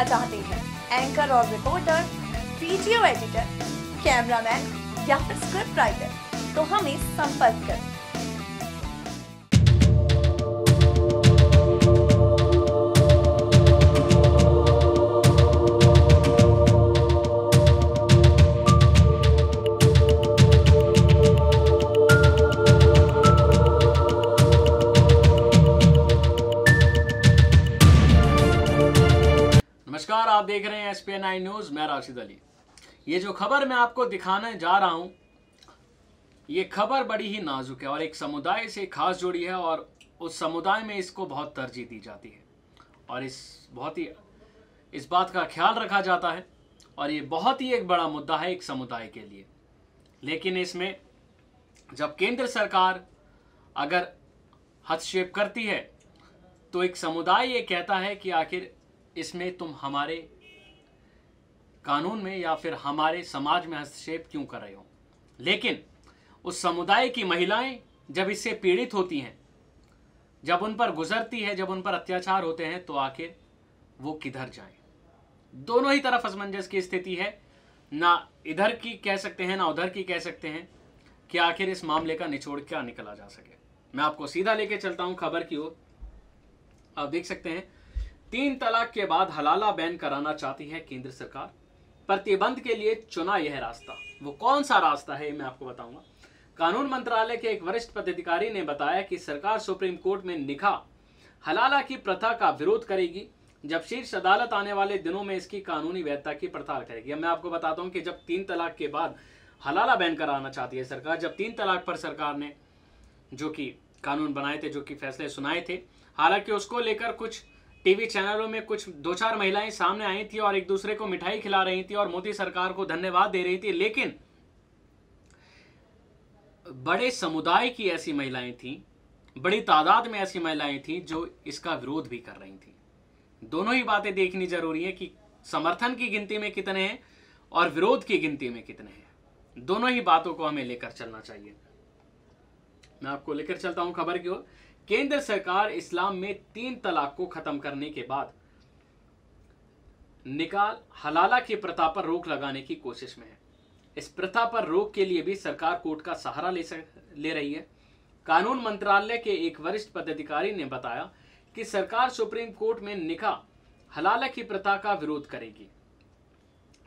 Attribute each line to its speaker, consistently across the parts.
Speaker 1: बनना चाहते हैं। एंकर और रिपोर्टर वीडियो एडिटर कैमरामैन या फिर स्क्रिप्ट राइटर तो हमें संपर्क करें।
Speaker 2: नमस्कार, आप देख रहे हैं एस पी नाइन न्यूज़ मैं राशिद अली। ये जो खबर मैं आपको दिखाने जा रहा हूँ, ये खबर बड़ी ही नाजुक है और एक समुदाय से खास जुड़ी है और उस समुदाय में इसको बहुत तरजीह दी जाती है। और इस बहुत ही, इस बात का ख्याल रखा जाता है और ये बहुत ही एक बड़ा मुद्दा है एक समुदाय के लिए। लेकिन इसमें जब केंद्र सरकार अगर हस्तक्षेप करती है तो एक समुदाय ये कहता है कि आखिर इसमें तुम हमारे कानून में या फिर हमारे समाज में हस्तक्षेप क्यों कर रहे हो? लेकिन उस समुदाय की महिलाएँ जब इससे पीड़ित होती हैं, जब उन पर गुजरती है, जब उन पर अत्याचार होते हैं तो आखिर वो किधर जाएँ? दोनों ही तरफ़ असमंजस की स्थिति है। ना इधर की कह सकते हैं, ना उधर की कह सकते हैं कि आखिर इस मामले का निचोड़ क्या निकला जा सके। मैं आपको सीधा लेके चलता हूँ खबर की ओर। आप देख सकते हैं तीन तलाक के बाद हलाला बैन कराना चाहती है केंद्र सरकार। प्रतिबंध के लिए चुना यह रास्ता। वो कौन सा रास्ता है, मैं आपको बताऊँगा। कानून मंत्रालय के एक वरिष्ठ पदाधिकारी ने बताया कि सरकार सुप्रीम कोर्ट में निकाह, हलाला की प्रथा का विरोध करेगी, जब शीर्ष अदालत आने वाले दिनों में इसकी कानूनी वैधता की पड़ताल करेगी। अब मैं आपको बताता हूँ कि जब तीन तलाक के बाद हलाला बैन कराना चाहती है सरकार, जब तीन तलाक पर सरकार ने जो कि कानून बनाए थे, जो कि फैसले सुनाए थे, हालाँकि उसको लेकर कुछ टीवी चैनलों में कुछ दो चार महिलाएँ सामने आई थी और एक दूसरे को मिठाई खिला रही थी और मोदी सरकार को धन्यवाद दे रही थी, लेकिन बड़े समुदाय की ऐसी महिलाएँ थी, बड़ी तादाद में ऐसी महिलाएँ थी जो इसका विरोध भी कर रही थी। दोनों ही बातें देखनी ज़रूरी है कि समर्थन की गिनती में कितने हैं और विरोध की गिनती में कितने हैं। दोनों ही बातों को हमें लेकर चलना चाहिए। मैं आपको लेकर चलता हूँ खबर की ओर। केंद्र सरकार इस्लाम में तीन तलाक को खत्म करने के बाद निकाल हलाला की प्रथा पर रोक लगाने की कोशिश में है। इस प्रथा पर रोक के लिए भी सरकार कोर्ट का सहारा ले सक, ले रही है। कानून मंत्रालय के एक वरिष्ठ पदाधिकारी ने बताया कि सरकार सुप्रीम कोर्ट में निकाह हलाला की प्रथा का विरोध करेगी।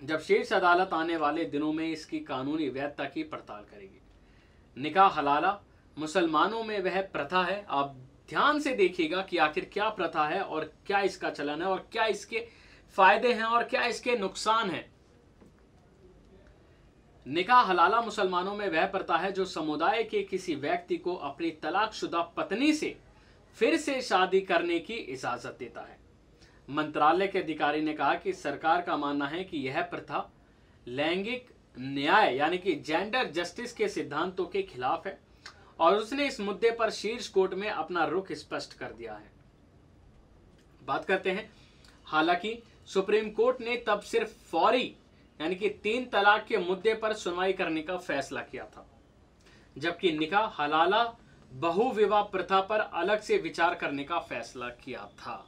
Speaker 2: जब शीर्ष अदालत आने वाले दिनों में इसकी कानूनी वैधता की पड़ताल करेगी। निकाह हलाला मुसलमानों में वह प्रथा है। आप ध्यान से देखिएगा कि आखिर क्या प्रथा है और क्या इसका चलन है और क्या इसके फ़ायदे हैं और क्या इसके नुकसान हैं। निकाह हलाला मुसलमानों में वह प्रथा है जो समुदाय के किसी व्यक्ति को अपनी तलाकशुदा पत्नी से फिर से शादी करने की इजाज़त देता है। मंत्रालय के अधिकारी ने कहा कि सरकार का मानना है कि यह प्रथा लैंगिक न्याय यानी कि जेंडर जस्टिस के सिद्धांतों के खिलाफ है। और उसने इस मुद्दे पर शीर्ष कोर्ट में अपना रुख स्पष्ट कर दिया है। बात करते हैं। हालाँकि सुप्रीम कोर्ट ने तब सिर्फ़ फौरी, यानी कि तीन तलाक के मुद्दे पर सुनवाई करने का फैसला किया था, जबकि निकाह हलाला, बहु विवाह प्रथा पर अलग से विचार करने का फैसला किया था।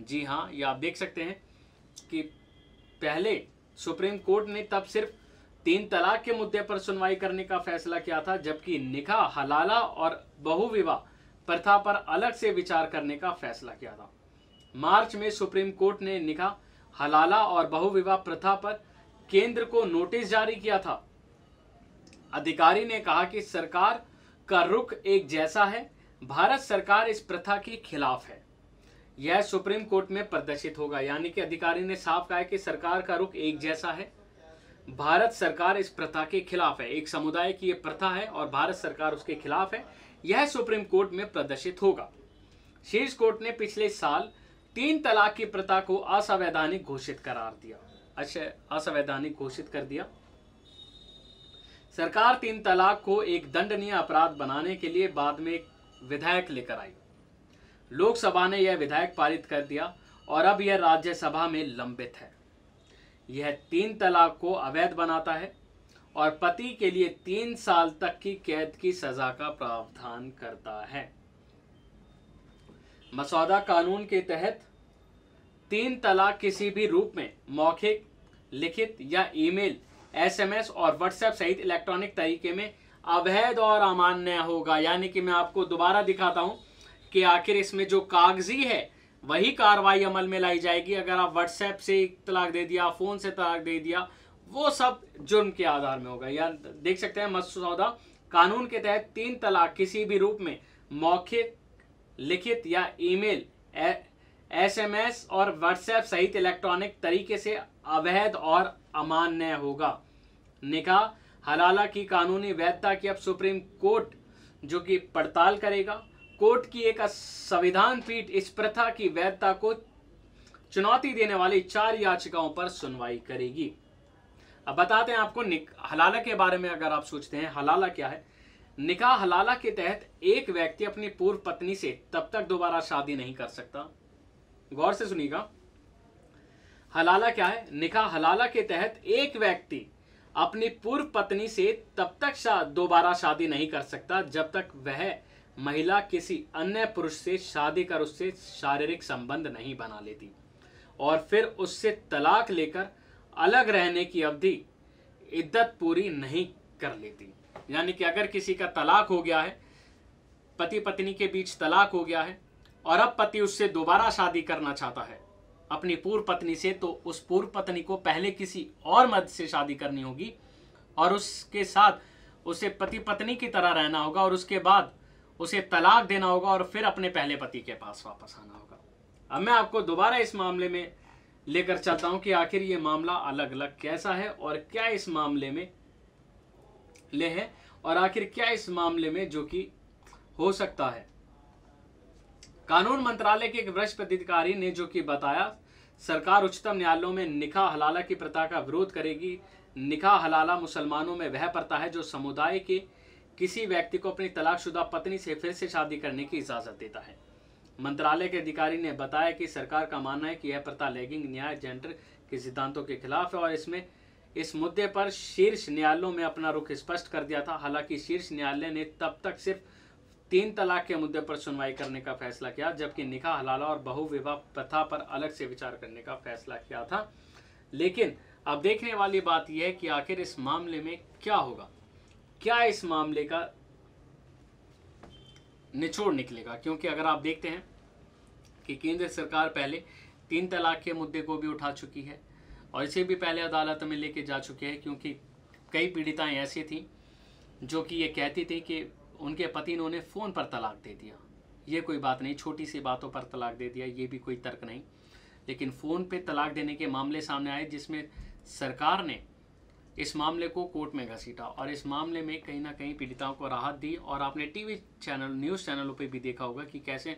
Speaker 2: जी हाँ ये आप देख सकते हैं कि पहले सुप्रीम कोर्ट ने तब सिर्फ़ तीन तलाक के मुद्दे पर सुनवाई करने का फैसला किया था, जबकि निकाह हलाला और बहुविवाह प्रथा पर अलग से विचार करने का फैसला किया था। मार्च में सुप्रीम कोर्ट ने निकाह हलाला और बहुविवाह प्रथा पर केंद्र को नोटिस जारी किया था। अधिकारी ने कहा कि सरकार का रुख एक जैसा है, भारत सरकार इस प्रथा के खिलाफ है। यह सुप्रीम कोर्ट में प्रदर्शित होगा, यानी कि अधिकारी ने साफ़ कहा कि सरकार का रुख एक जैसा है। भारत सरकार इस प्रथा के खिलाफ है। एक समुदाय की यह प्रथा है और भारत सरकार उसके खिलाफ है। यह सुप्रीम कोर्ट में प्रदर्शित होगा। शीर्ष कोर्ट ने पिछले साल तीन तलाक की प्रथा को असंवैधानिक घोषित करार दिया। अच्छा असंवैधानिक घोषित कर दिया। सरकार तीन तलाक को एक दंडनीय अपराध बनाने के लिए बाद में एक विधायक लेकर आई। लोकसभा ने यह विधायक पारित कर दिया और अब यह राज्यसभा में लंबित है। यह तीन तलाक को अवैध बनाता है और पति के लिए तीन साल तक की कैद की सजा का प्रावधान करता है। मसौदा कानून के तहत तीन तलाक किसी भी रूप में मौखिक, लिखित या ईमेल, एसएमएस और व्हाट्सएप सहित इलेक्ट्रॉनिक तरीके में अवैध और अमान्य होगा। यानी कि मैं आपको दोबारा दिखाता हूँ कि आखिर इसमें जो कागज़ी है वही कार्रवाई अमल में लाई जाएगी। अगर आप व्हाट्सएप से तलाक दे दिया, फ़ोन से तलाक दे दिया, वो सब जुर्म के आधार में होगा। या देख सकते हैं मसौदा कानून के तहत तीन तलाक किसी भी रूप में, मौखिक, लिखित या ईमेल एसएमएस और व्हाट्सएप सहित इलेक्ट्रॉनिक तरीके से अवैध और अमान्य होगा। निकाह, हलाला की कानूनी वैधता की अब सुप्रीम कोर्ट जो कि पड़ताल करेगा। कोर्ट की एक संविधान पीठ इस प्रथा की वैधता को चुनौती देने वाली चार याचिकाओं पर सुनवाई करेगी। अब बताते हैं आपको हलाला के बारे में अगर आप सोचते हैं हलाला क्या है? निकाह हलाला के तहत एक व्यक्ति अपनी पूर्व पत्नी से तब तक दोबारा शादी नहीं कर सकता। गौर से सुनिएगा। हलाला क्या है? निकाह हलाला के तहत एक व्यक्ति अपनी पूर्व पत्नी से तब तक शा, दोबारा शादी नहीं कर सकता जब तक वह महिला किसी अन्य पुरुष से शादी कर उससे शारीरिक संबंध नहीं बना लेती और फिर उससे तलाक लेकर अलग रहने की अवधि इद्दत पूरी नहीं कर लेती। यानी कि अगर किसी का तलाक हो गया है, पति पत्नी के बीच तलाक हो गया है और अब पति उससे दोबारा शादी करना चाहता है, अपनी पूर्व पत्नी से तो उस पूर्व पत्नी को पहले किसी और मर्द से शादी करनी होगी और उसके साथ उसे पति पत्नी की तरह रहना होगा और उसके बाद उसे तलाक देना होगा और फिर अपने पहले पति के पास वापस आना होगा। अब मैं आपको दोबारा इस मामले में लेकर चलता हूँ कि आखिर ये मामला अलग अलग कैसा है और क्या इस मामले में ले है और आखिर क्या इस मामले में जो कि हो सकता है। कानून मंत्रालय के एक वरिष्ठ पदाधिकारी ने जो कि बताया, सरकार उच्चतम न्यायालयों में निकाह हलाला की प्रथा का विरोध करेगी। निकाह हलाला मुसलमानों में वह प्रथा है जो समुदाय के किसी व्यक्ति को अपनी तलाकशुदा पत्नी से फिर से शादी करने की इजाज़त देता है। मंत्रालय के अधिकारी ने बताया कि सरकार का मानना है कि यह प्रथा लेगिंग न्याय जेंडर के सिद्धांतों के खिलाफ है और इसमें इस मुद्दे पर शीर्ष न्यायालयों में अपना रुख स्पष्ट कर दिया था। हालाँकि शीर्ष न्यायालय ने तब तक सिर्फ़ तीन तलाक के मुद्दे पर सुनवाई करने का फैसला किया, जबकि निकाह हलाला और बहुविवाह प्रथा पर अलग से विचार करने का फैसला किया था। लेकिन अब देखने वाली बात यह है कि आखिर इस मामले में क्या होगा। क्या इस मामले का निचोड़ निकलेगा? क्योंकि अगर आप देखते हैं कि केंद्र सरकार पहले तीन तलाक के मुद्दे को भी उठा चुकी है और इसे भी पहले अदालत में लेके जा चुके हैं, क्योंकि कई पीड़िताएँ ऐसी थी जो कि ये कहती थी कि उनके पति ने उन्हें फ़ोन पर तलाक दे दिया। ये कोई बात नहीं, छोटी सी बातों पर तलाक दे दिया, ये भी कोई तर्क नहीं। लेकिन फ़ोन पे तलाक देने के मामले सामने आए, जिसमें सरकार ने इस मामले को कोर्ट में घसीटा और इस मामले में कहीं ना कहीं पीड़िताओं को राहत दी और आपने टीवी चैनल, न्यूज़ चैनलों पे भी देखा होगा कि कैसे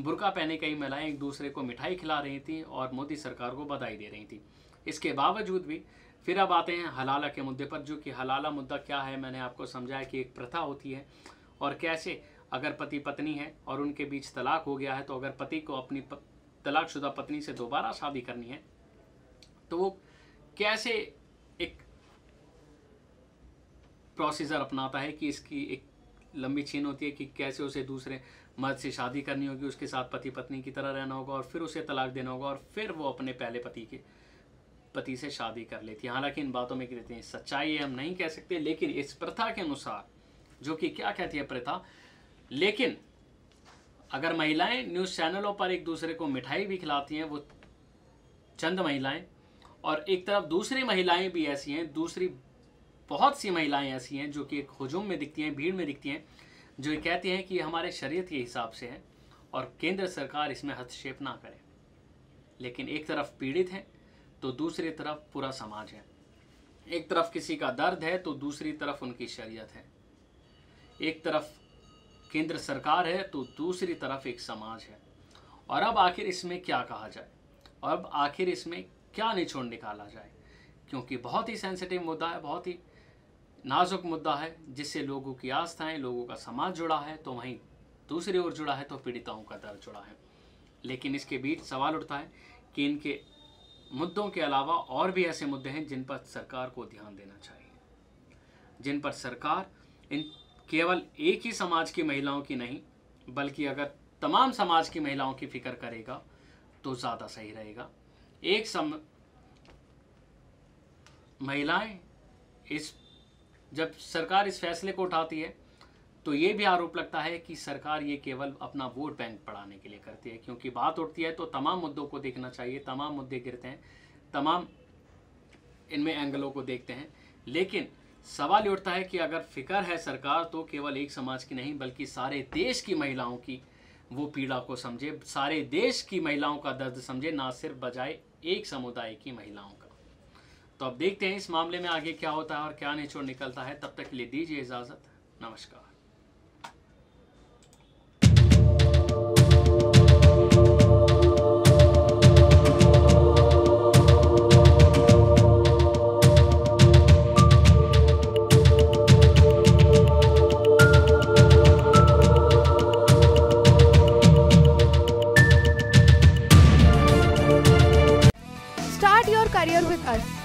Speaker 2: बुरका पहने कई महिलाएँ एक दूसरे को मिठाई खिला रही थी और मोदी सरकार को बधाई दे रही थी। इसके बावजूद भी फिर अब आते हैं हलाला के मुद्दे पर, जो कि हलाला मुद्दा क्या है मैंने आपको समझाया कि एक प्रथा होती है और कैसे अगर पति पत्नी है और उनके बीच तलाक हो गया है तो अगर पति को अपनी तलाकशुदा पत्नी से दोबारा शादी करनी है तो वो कैसे प्रोसीजर अपनाता है कि इसकी एक लंबी छीन होती है कि कैसे उसे दूसरे मर्द से शादी करनी होगी, उसके साथ पति पत्नी की तरह रहना होगा और फिर उसे तलाक देना होगा और फिर वो अपने पहले पति के पति से शादी कर लेती है। हालाँकि इन बातों में कहते हैं, सच्चाई है हम नहीं कह सकते, लेकिन इस प्रथा के अनुसार, जो कि क्या कहती है प्रथा, लेकिन अगर महिलाएँ न्यूज़ चैनलों पर एक दूसरे को मिठाई भी खिलाती हैं, वो चंद महिलाएँ, और एक तरफ़ दूसरी महिलाएँ भी ऐसी हैं, दूसरी बहुत सी महिलाएँ ऐसी हैं जो कि एक हजूम में दिखती हैं, भीड़ में दिखती हैं, जो ये कहती हैं कि हमारे शरीयत के हिसाब से है और केंद्र सरकार इसमें हस्तक्षेप ना करे। लेकिन एक तरफ़ पीड़ित हैं तो दूसरी तरफ़ पूरा समाज है। एक तरफ़ किसी का दर्द है तो दूसरी तरफ़ उनकी शरीयत है। एक तरफ़ केंद्र सरकार है तो दूसरी तरफ़ एक समाज है। और अब आखिर इसमें क्या कहा जाए? और अब आखिर इसमें क्या निचोड़ निकाला जाए? क्योंकि बहुत ही सेंसिटिव मुद्दा है, बहुत ही नाजुक मुद्दा है, जिससे लोगों की आस्थाएँ, लोगों का समाज जुड़ा है तो वहीं दूसरी ओर जुड़ा है तो पीड़िताओं का दर्द जुड़ा है। लेकिन इसके बीच सवाल उठता है कि इनके मुद्दों के अलावा और भी ऐसे मुद्दे हैं, जिन पर सरकार को ध्यान देना चाहिए। जिन पर सरकार, इन केवल एक ही समाज की महिलाओं की नहीं, बल्कि अगर तमाम समाज की महिलाओं की फ़िक्र करेगा तो ज़्यादा सही रहेगा। एक सम महिलाएँ इस जब सरकार इस फैसले को उठाती है तो ये भी आरोप लगता है कि सरकार ये केवल अपना वोट बैंक बढ़ाने के लिए करती है, क्योंकि बात उठती है तो तमाम मुद्दों को देखना चाहिए, तमाम मुद्दे गिरते हैं, तमाम इनमें एंगलों को देखते हैं। लेकिन सवाल ये उठता है कि अगर फ़िक्र है सरकार तो केवल एक समाज की नहीं, बल्कि सारे देश की महिलाओं की वो पीड़ा को समझे, सारे देश की महिलाओं का दर्द समझे, ना सिर्फ़ बजाय एक समुदाय की महिलाओं का। तो अब देखते हैं इस मामले में आगे क्या होता है और क्या निचोड़ निकलता है। तब तक के लिए दीजिए इजाज़त। नमस्कार।
Speaker 3: With us.